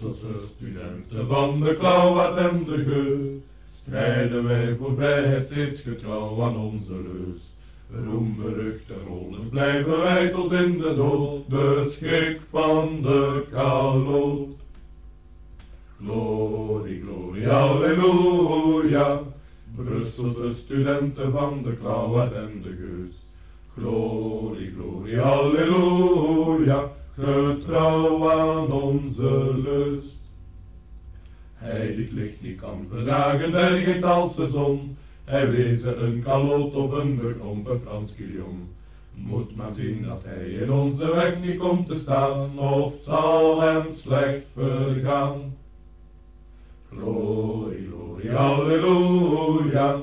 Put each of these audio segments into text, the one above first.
Brusselse studenten van de Klauwaard en de Geus, strijden wij voor vrijheid steeds getrouw aan onze reus. Roem, berucht en rollers blijven wij tot in de dood, beschik van de kaloot. Glorie, glorie, halleluja, Brusselse studenten van de Klauwaard en de Geus. Glorie, glorie, halleluja, getrouw aan onze lust. Hij die het licht niet kan verdragen, bergt als de zon. Hij wezen een kaloot of een bekrompen Frans Guillaume. Moet maar zien dat hij in onze weg niet komt te staan, of zal hem slecht vergaan. Glorie, glorie, halleluja,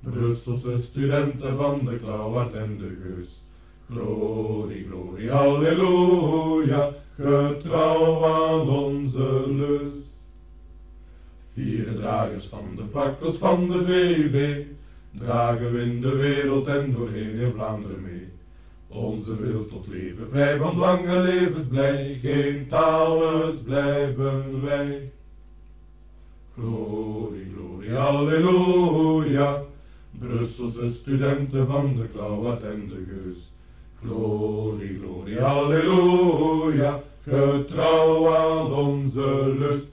Brusselse studenten van de Klauwaard en de Geus. Glorie, glorie, halleluja, getrouw aan onze lust. Vier dragers van de fakkels van de VUB, dragen we in de wereld en doorheen in Vlaanderen mee. Onze wil tot leven vrij van lange levensblij, geen talens blijven wij. Glorie, glorie, halleluja, Brusselse studenten van de Klauwaard en de Geus. Glorie, glorie, halleluja, getrouw aan onze lust.